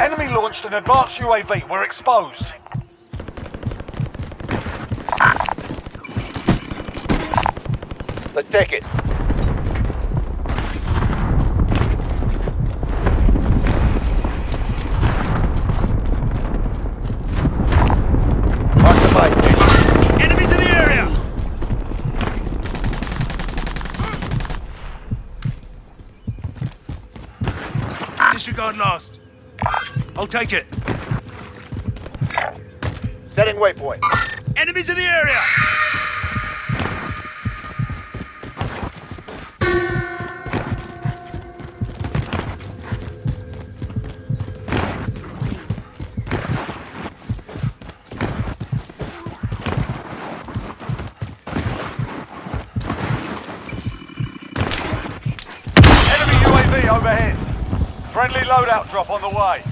Enemy launched an advanced UAV. We're exposed. Let's take it. Mark the buy. Enemies in the area! Disregard last. I'll take it. Setting waypoint. Enemies in the area! Enemy UAV overhead. Friendly loadout drop on the way.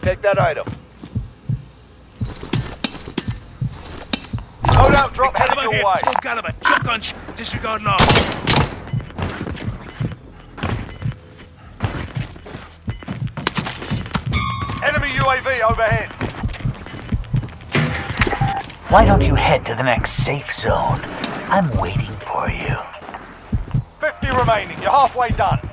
Take that item. Loadout drop headed Caliber your here. way. Small caliber. Shotgun. sh- Disregard last. Enemy UAV overhead. Why don't you head to the next safe zone? I'm waiting for you. 50 remaining. You're halfway done.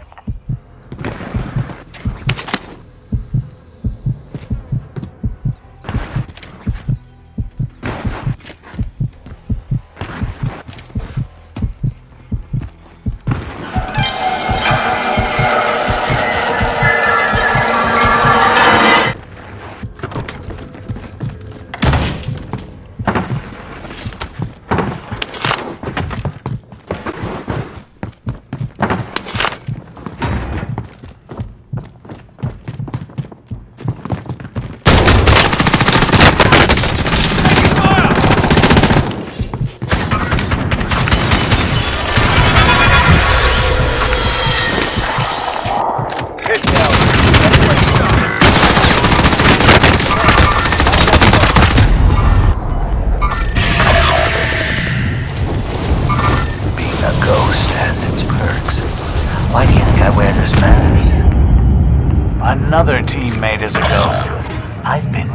Why think I wear this mask? Another teammate is a ghost. I've been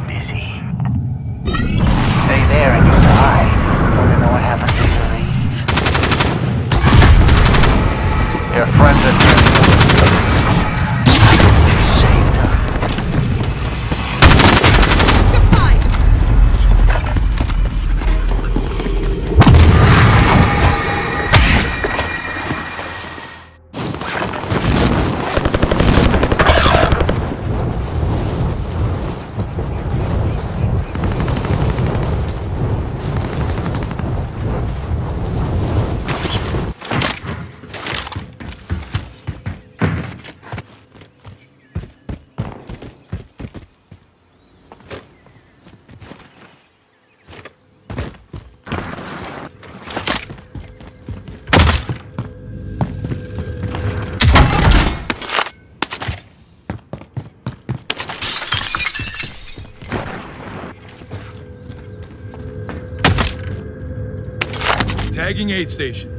Tagging aid station.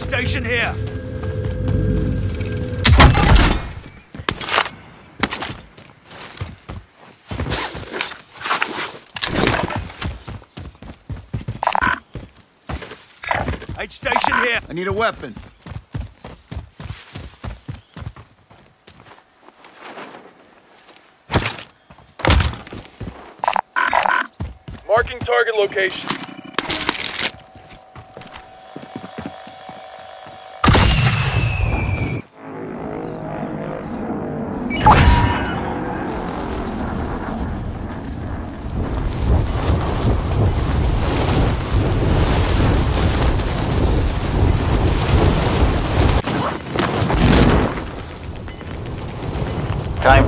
station here. Aid station here. I need a weapon. Marking target location.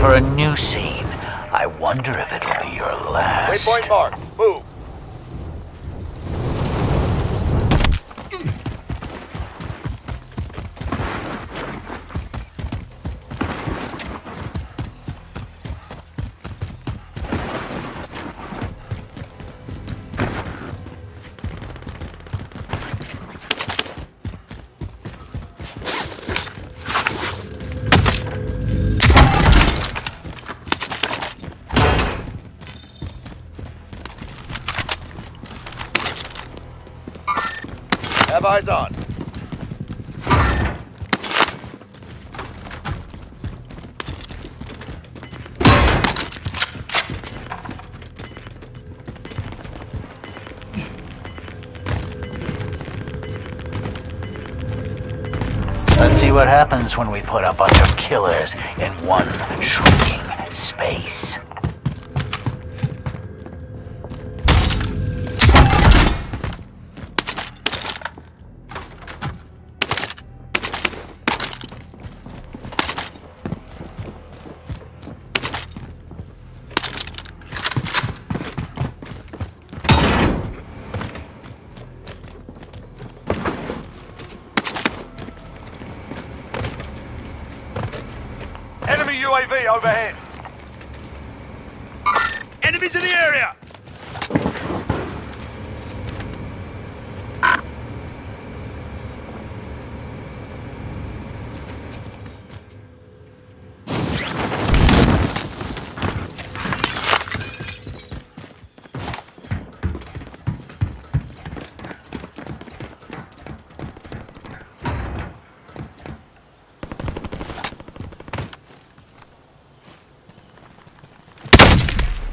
For a new scene. I wonder if it'll be your last. Waypoint marked. Move. Have eyes on. Let's see what happens when we put a bunch of killers in one shrinking space. Enemy UAV overhead. Enemies in the area!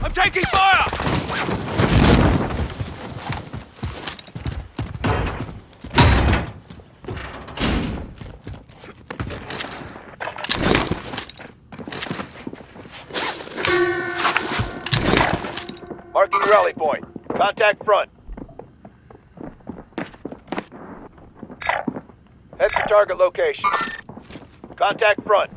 I'm taking fire! Marking rally point. Contact front. Head to target location. Contact front.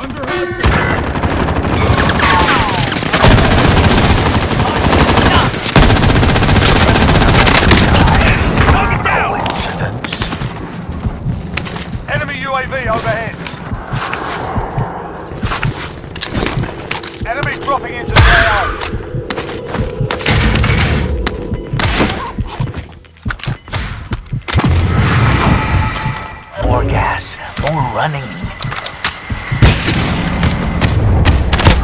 Under hostage. Target down! Coincidence? Enemy UAV overhead. Enemy dropping into the AO. More gas, more running.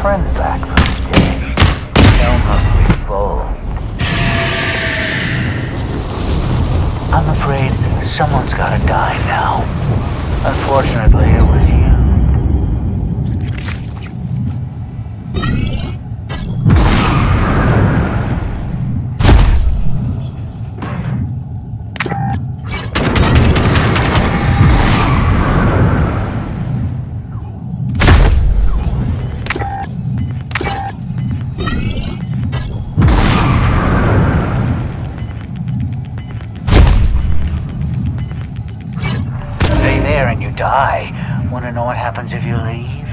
Friend back from dead. Now must be full. I'm afraid someone's gotta die now. Unfortunately, stay there and you die. Wanna know what happens if you leave?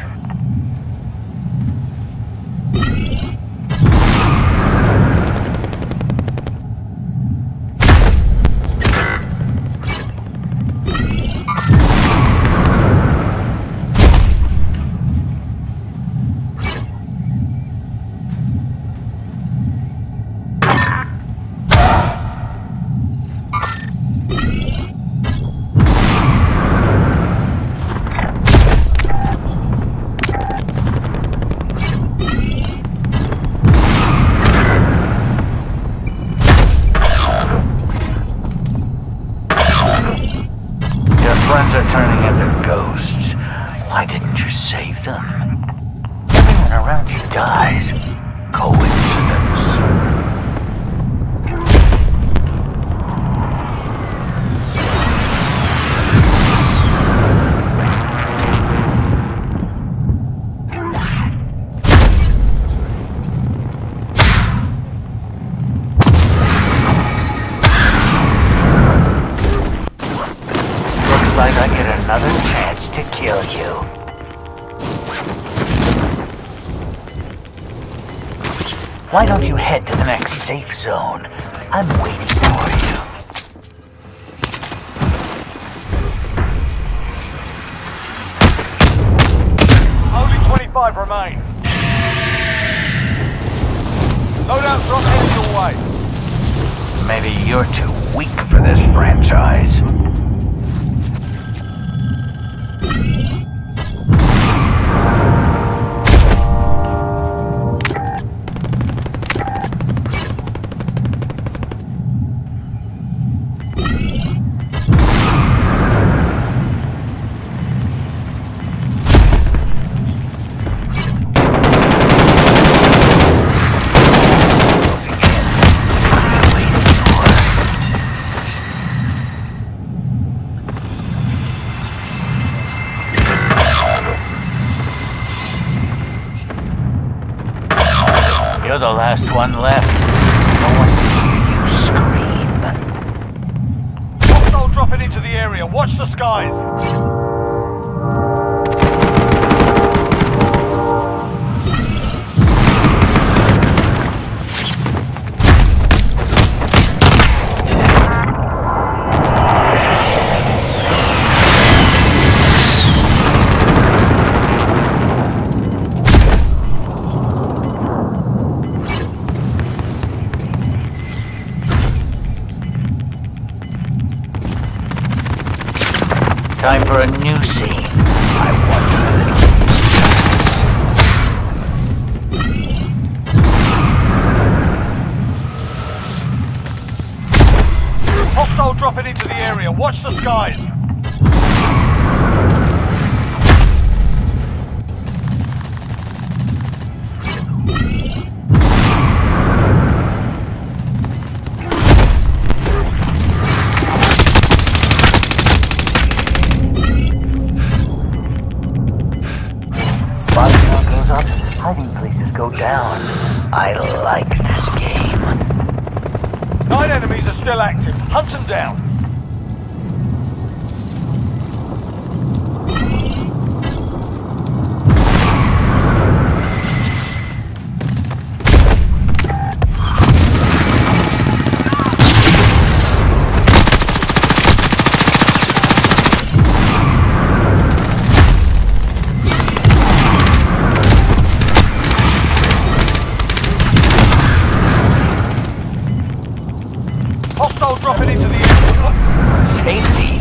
you Why don't you head to the next safe zone? I'm waiting for you. Only 25 remain. Loadout drop headed your way. Maybe you're too weak for this franchise. You're the last one left. No one to hear you scream. Hostile dropping into the area. Watch the skies. Time for a new scene. Hostile dropping into the area. Watch the skies. I like this game. Nine enemies are still active. Hunt them down. Safety.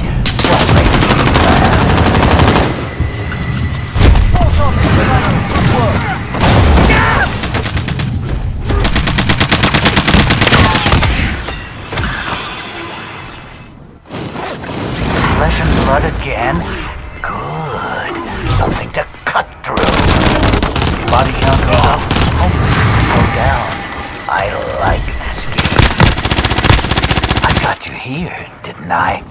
Flesh and blood again? Good. Something to cut through. Body count goes up, places go down. I like this game. I got you here, didn't I?